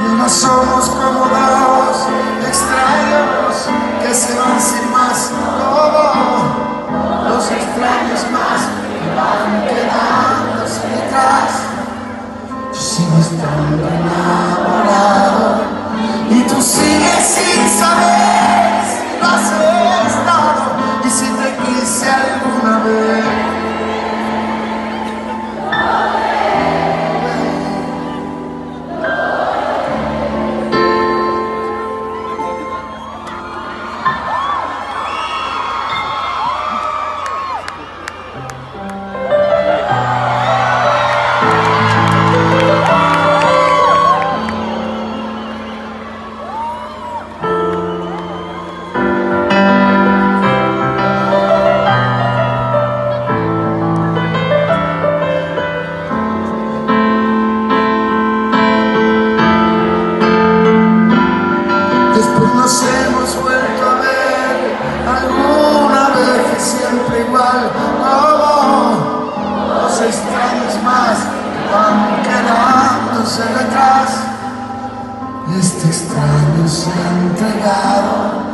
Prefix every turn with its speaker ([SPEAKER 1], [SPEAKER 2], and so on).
[SPEAKER 1] Y no somos como dos extraños que se van sin más, como los extraños más que van quedándose detrás. Yo sigo estando van quedándose detrás. Este extraño se ha entregado